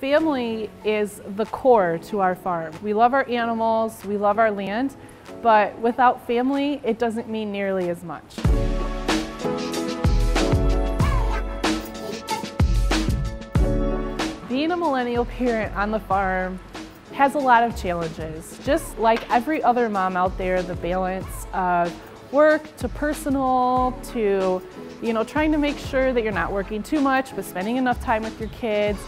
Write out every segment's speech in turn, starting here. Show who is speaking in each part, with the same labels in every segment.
Speaker 1: Family is the core to our farm. We love our animals, we love our land, but without family, it doesn't mean nearly as much. Being a millennial parent on the farm has a lot of challenges. Just like every other mom out there, the balance of work to personal to you know trying to make sure that you're not working too much but spending enough time with your kids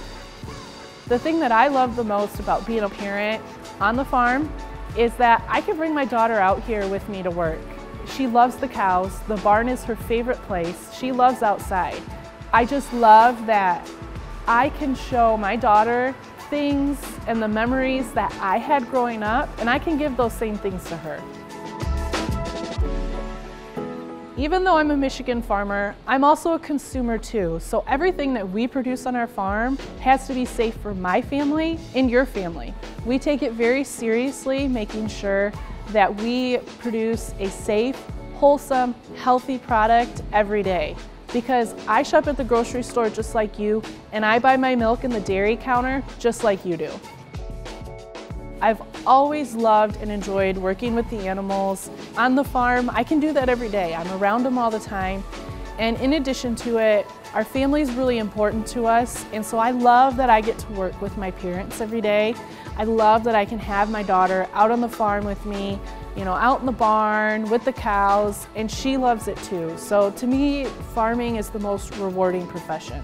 Speaker 1: the thing that I love the most about being a parent on the farm is that I can bring my daughter out here with me to work. She loves the cows. The barn is her favorite place. She loves outside. I just love that I can show my daughter things and the memories that I had growing up, and I can give those same things to her. Even though I'm a Michigan farmer, I'm also a consumer too. So everything that we produce on our farm has to be safe for my family and your family. We take it very seriously, making sure that we produce a safe, wholesome, healthy product every day. Because I shop at the grocery store just like you, and I buy my milk in the dairy counter just like you do. I've always loved and enjoyed working with the animals. On the farm, I can do that every day. I'm around them all the time. And in addition to it, our family is really important to us. And so I love that I get to work with my parents every day. I love that I can have my daughter out on the farm with me, you know, out in the barn with the cows, and she loves it too. So to me, farming is the most rewarding profession.